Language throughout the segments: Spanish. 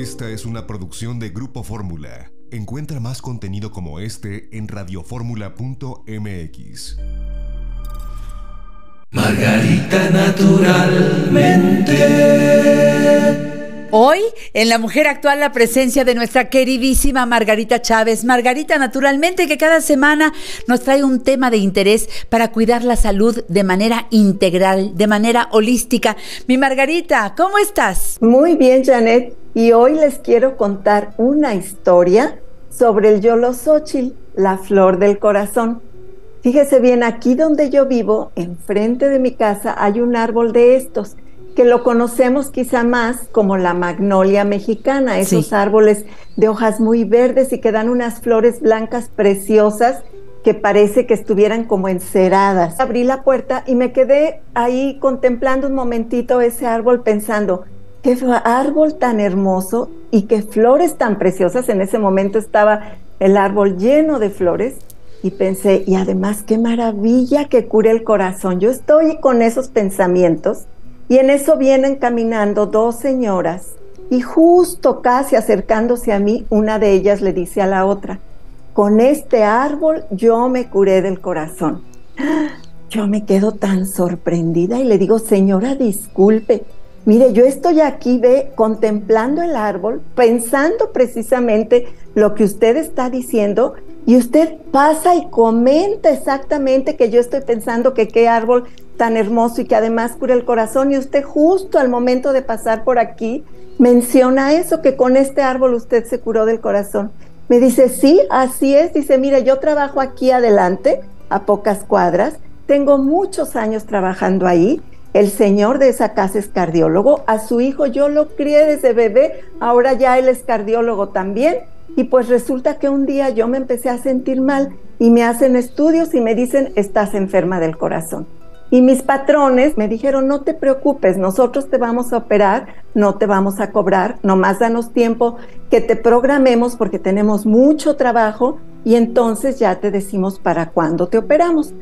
Esta es una producción de Grupo Fórmula. Encuentra más contenido como este en radioformula.mx. Margarita naturalmente. Hoy, en La Mujer Actual, la presencia de nuestra queridísima Margarita Chávez. Margarita, naturalmente, que cada semana nos trae un tema de interés para cuidar la salud de manera integral, de manera holística. Mi Margarita, ¿cómo estás? Muy bien, Janet. Y hoy les quiero contar una historia sobre el Yolosóchil, la flor del corazón. Fíjese bien, aquí donde yo vivo, enfrente de mi casa, hay un árbol de estos que lo conocemos quizá más como la magnolia mexicana, esos árboles de hojas muy verdes y que dan unas flores blancas preciosas que parece que estuvieran como enceradas. Abrí la puerta y me quedé ahí contemplando un momentito ese árbol pensando, qué árbol tan hermoso y qué flores tan preciosas. En ese momento estaba el árbol lleno de flores y pensé, y además qué maravilla que cure el corazón. Yo estoy con esos pensamientos y en eso vienen caminando dos señoras y justo casi acercándose a mí, una de ellas le dice a la otra, con este árbol yo me curé del corazón. Yo me quedo tan sorprendida y le digo, señora, disculpe, mire, yo estoy aquí, ve, contemplando el árbol, pensando precisamente lo que usted está diciendo y usted pasa y comenta exactamente que yo estoy pensando que qué árbol tan hermoso y que además cura el corazón y usted justo al momento de pasar por aquí menciona eso, que con este árbol usted se curó del corazón. Me dice, sí, así es. Dice, mira, yo trabajo aquí adelante, a pocas cuadras. Tengo muchos años trabajando ahí. El señor de esa casa es cardiólogo. A su hijo yo lo crié desde bebé. Ahora ya él es cardiólogo también. Y pues resulta que un día yo me empecé a sentir mal y me hacen estudios y me dicen, estás enferma del corazón. Y mis patrones me dijeron, no te preocupes, nosotros te vamos a operar, no te vamos a cobrar, nomás danos tiempo que te programemos porque tenemos mucho trabajo y entonces ya te decimos para cuándo te operamos.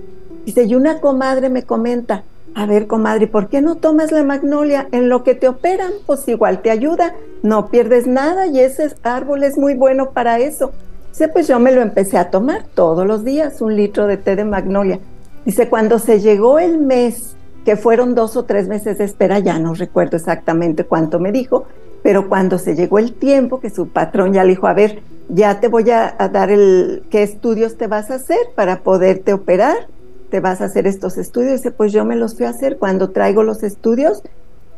Dice, y una comadre me comenta, a ver comadre, ¿por qué no tomas la magnolia en lo que te operan? Pues igual te ayuda, no pierdes nada y ese árbol es muy bueno para eso. Dice, pues yo me lo empecé a tomar todos los días, un litro de té de magnolia. Dice, cuando se llegó el mes, que fueron dos o tres meses de espera, ya no recuerdo exactamente cuánto me dijo, pero cuando se llegó el tiempo que su patrón ya le dijo, a ver, ya te voy a, dar el, qué estudios te vas a hacer para poderte operar, te vas a hacer estos estudios. Dice, pues yo me los fui a hacer. Cuando traigo los estudios,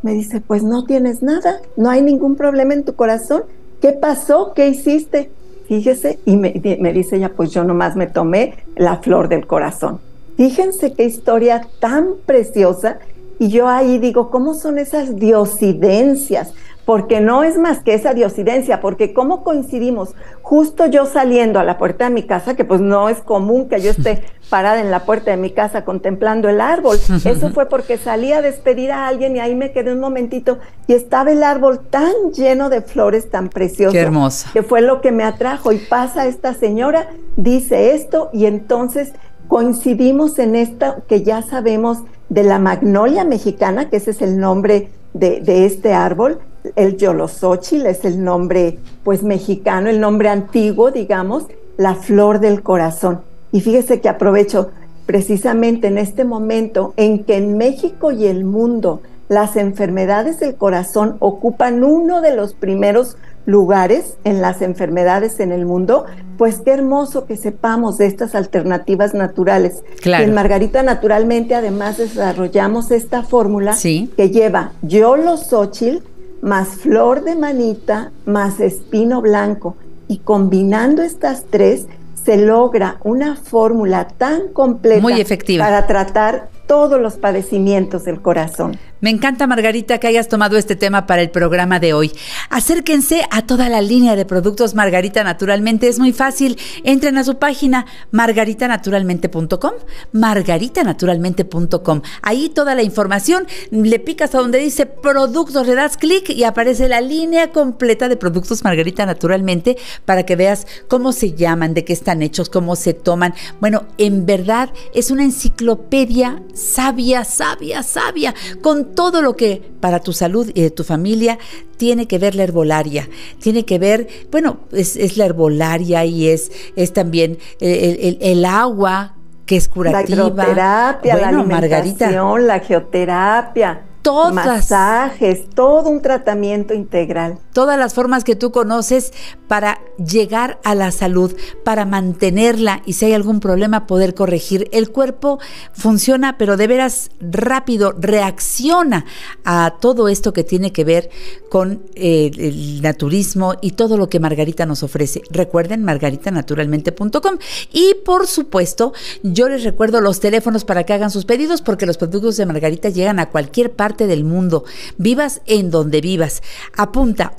me dice, pues no tienes nada, no hay ningún problema en tu corazón. ¿Qué pasó? ¿Qué hiciste? Fíjese, y me, me dice ella, pues yo nomás me tomé la flor del corazón. Fíjense qué historia tan preciosa. Y yo ahí digo, ¿cómo son esas diosidencias? Porque no es más que esa diosidencia, porque ¿cómo coincidimos? Justo yo saliendo a la puerta de mi casa, que pues no es común que yo esté parada en la puerta de mi casa contemplando el árbol. Eso fue porque salí a despedir a alguien y ahí me quedé un momentito y estaba el árbol tan lleno de flores, tan precioso. Qué hermosa. Que fue lo que me atrajo. Y pasa esta señora, dice esto y entonces coincidimos en esto que ya sabemos de la magnolia mexicana, que ese es el nombre de, este árbol. El yolosóchil es el nombre, pues, mexicano, el nombre antiguo, digamos, la flor del corazón. Y fíjese que aprovecho precisamente en este momento en que en México y el mundo las enfermedades del corazón ocupan uno de los primeros lugares en las enfermedades en el mundo, pues qué hermoso que sepamos de estas alternativas naturales. Claro. en Margarita naturalmente además desarrollamos esta fórmula que lleva yolo xochil más flor de manita más espino blanco y combinando estas tres se logra una fórmula tan completa Muy efectiva. para tratar todos los padecimientos del corazón. Me encanta, Margarita, que hayas tomado este tema para el programa de hoy. Acérquense a toda la línea de productos Margarita Naturalmente. Es muy fácil. Entren a su página margaritanaturalmente.com, margaritanaturalmente.com. Ahí toda la información. Le picas a donde dice productos, le das clic y aparece la línea completa de productos Margarita Naturalmente para que veas cómo se llaman, de qué están hechos, cómo se toman. Bueno, en verdad es una enciclopedia sabia, sabia, sabia, con con todo lo que para tu salud y de tu familia tiene que ver la herbolaria, tiene que ver, bueno, es, la herbolaria y es, es también el, agua que es curativa. La hidroterapia, la alimentación, la geoterapia todas masajes, todo un tratamiento integral. Todas las formas que tú conoces para llegar a la salud, para mantenerla y si hay algún problema poder corregir. El cuerpo funciona, pero de veras rápido, reacciona a todo esto que tiene que ver con eh, el naturismo y todo lo que Margarita nos ofrece. Recuerden margaritanaturalmente.com y por supuesto, yo les recuerdo los teléfonos para que hagan sus pedidos porque los productos de Margarita llegan a cualquier parte del mundo, vivas en donde vivas. Apunta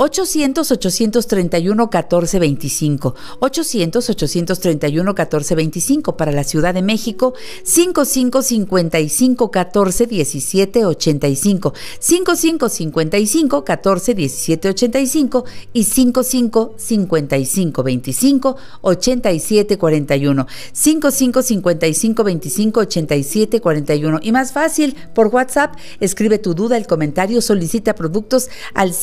800-831-1425, 800-831-1425 para la Ciudad de México, 5555-141785, 5555-141785 y 5555-25-8741, 5555-25-8741 y más fácil por WhatsApp, escribe tu duda, el comentario, solicita productos al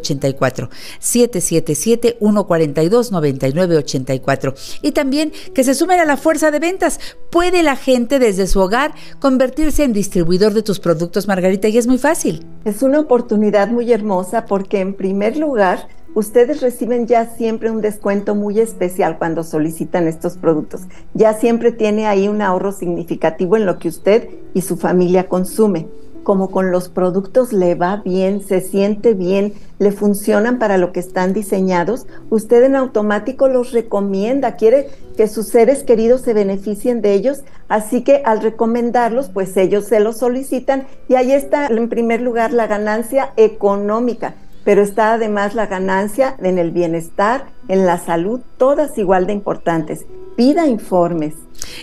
777-142-9984. 777-142-9984. Y también que se sumen a la fuerza de ventas. Puede la gente desde su hogar convertirse en distribuidor de tus productos, Margarita, y es muy fácil. Es una oportunidad muy hermosa porque en primer lugar, ustedes reciben ya siempre un descuento muy especial cuando solicitan estos productos. Ya siempre tiene ahí un ahorro significativo en lo que usted y su familia consume. Como con los productos le va bien, se siente bien, le funcionan para lo que están diseñados, usted en automático los recomienda, quiere que sus seres queridos se beneficien de ellos, así que al recomendarlos, pues ellos se los solicitan y ahí está en primer lugar la ganancia económica pero está además la ganancia en el bienestar, en la salud, todas igual de importantes. Pida informes.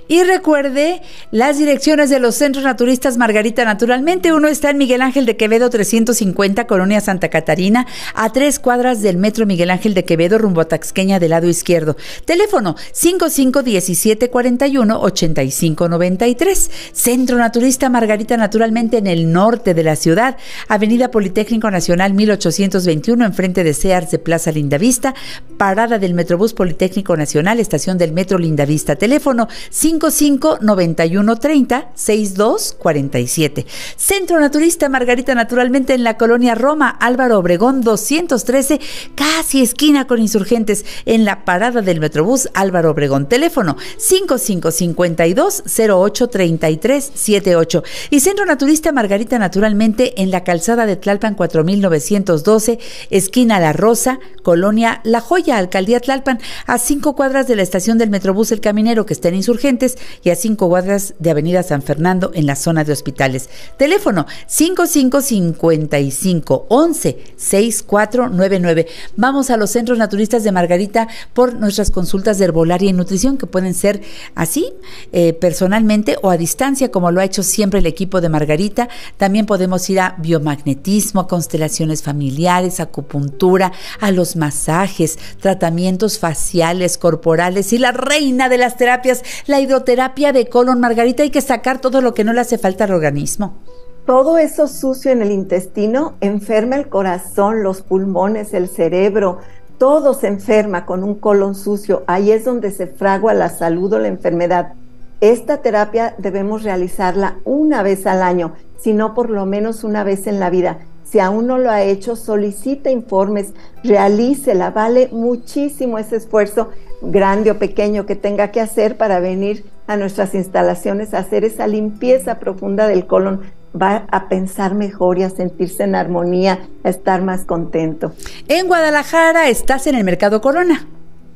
Y recuerde las direcciones de los centros naturistas Margarita Naturalmente. Uno está en Miguel Ángel de Quevedo 350, Colonia Santa Catarina, a tres cuadras del metro Miguel Ángel de Quevedo, rumbo a Taxqueña del lado izquierdo. Teléfono 551741-8593. Centro Naturista Margarita Naturalmente en el norte de la ciudad. Avenida Politécnico Nacional 1821, enfrente de Sears de Plaza Lindavista. Parada del Metrobús Politécnico Nacional, estación del Metro Lindavista. Teléfono 55 91 30 62 47. Centro Naturista Margarita Naturalmente en la colonia Roma, Álvaro Obregón 213, casi esquina con insurgentes en la parada del Metrobús Álvaro Obregón. Teléfono 5552 08 33 78. Y Centro Naturista Margarita Naturalmente en la calzada de Tlalpan 4912, esquina La Rosa, colonia La Joya, alcaldía Tlalpan, a cinco cuadras de la estación del Metrobús El Caminero que está en insurgentes y a cinco cuadras de Avenida San Fernando en la zona de hospitales. Teléfono 5555 11 6499. Vamos a los centros naturistas de Margarita por nuestras consultas de herbolaria y nutrición que pueden ser así, eh, personalmente o a distancia, como lo ha hecho siempre el equipo de Margarita. También podemos ir a biomagnetismo, a constelaciones familiares, acupuntura, a los masajes, tratamientos faciales, corporales y la reina de las terapias, la hidroterapia de colon, Margarita, hay que sacar todo lo que no le hace falta al organismo. Todo eso sucio en el intestino enferma el corazón, los pulmones, el cerebro, todo se enferma con un colon sucio. Ahí es donde se fragua la salud o la enfermedad. Esta terapia debemos realizarla una vez al año, si no por lo menos una vez en la vida. Si aún no lo ha hecho, solicite informes, realícela, vale muchísimo ese esfuerzo grande o pequeño que tenga que hacer para venir a nuestras instalaciones a hacer esa limpieza profunda del colon, va a pensar mejor y a sentirse en armonía, a estar más contento. En Guadalajara estás en el Mercado Corona.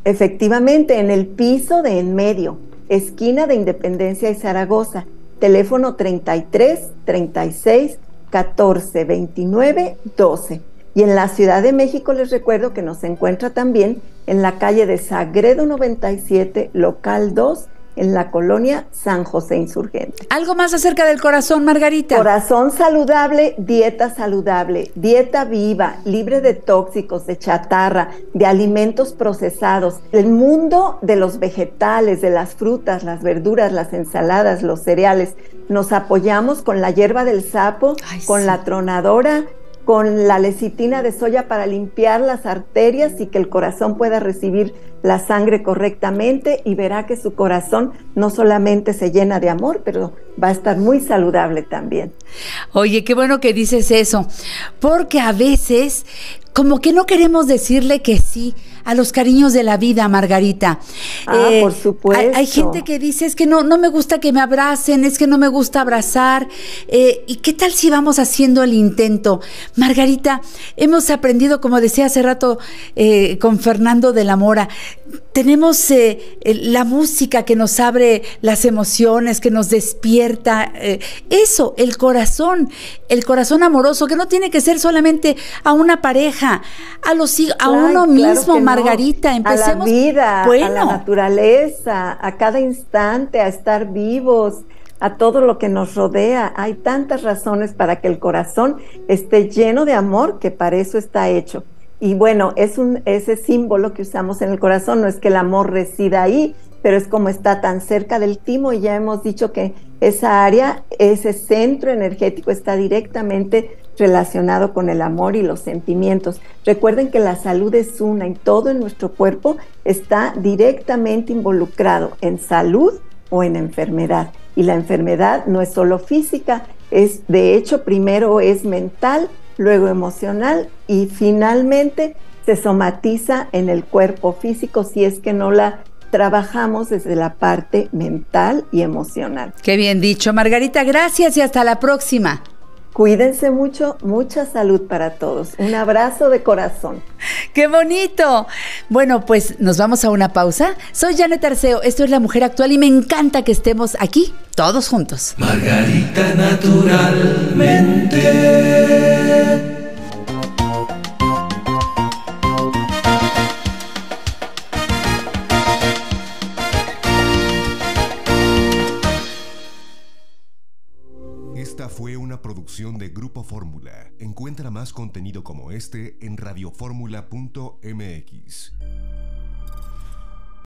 Efectivamente, en el piso de en medio, esquina de Independencia y Zaragoza, teléfono 33 36 14 29 12. Y en la Ciudad de México les recuerdo que nos encuentra también en la calle de Sagredo 97, local 2, en la colonia San José Insurgente. Algo más acerca del corazón, Margarita. Corazón saludable, dieta saludable, dieta viva, libre de tóxicos, de chatarra, de alimentos procesados. El mundo de los vegetales, de las frutas, las verduras, las ensaladas, los cereales. Nos apoyamos con la hierba del sapo, con la tronadora, con la lecitina de soya para limpiar las arterias y que el corazón pueda recibir la sangre correctamente y verá que su corazón no solamente se llena de amor, pero va a estar muy saludable también. Oye, qué bueno que dices eso, porque a veces como que no queremos decirle que sí a los cariños de la vida, Margarita. Ah, por supuesto. Eh, hay, gente que dice, es que no, no me gusta que me abracen, es que no me gusta abrazar. Eh, ¿Y qué tal si vamos haciendo el intento? Margarita, hemos aprendido, como decía hace rato eh, con Fernando de la Mora, tenemos la música que nos abre las emociones, que nos despierta. eso, el corazón, el corazón amoroso, que no tiene que ser solamente a una pareja, a los a uno mismo, Margarita, empecemos. A la vida, a la naturaleza, a cada instante, a estar vivos, a todo lo que nos rodea. Hay tantas razones para que el corazón esté lleno de amor que para eso está hecho. Y bueno, es un, ese símbolo que usamos en el corazón, no es que el amor resida ahí, pero es como está tan cerca del timo y ya hemos dicho que esa área, ese centro energético está directamente relacionado con el amor y los sentimientos. Recuerden que la salud es una y todo en nuestro cuerpo está directamente involucrado en salud o en enfermedad. Y la enfermedad no es solo física, es de hecho primero es mental, luego emocional y finalmente se somatiza en el cuerpo físico si es que no la trabajamos desde la parte mental y emocional. Qué bien dicho, Margarita, gracias y hasta la próxima. Cuídense mucho, mucha salud para todos. Un abrazo de corazón. ¡Qué bonito! Bueno, pues nos vamos a una pausa. Soy Janet Arceo, esto es La Mujer Actual y me encanta que estemos aquí todos juntos. Margarita naturalmente. Encuentra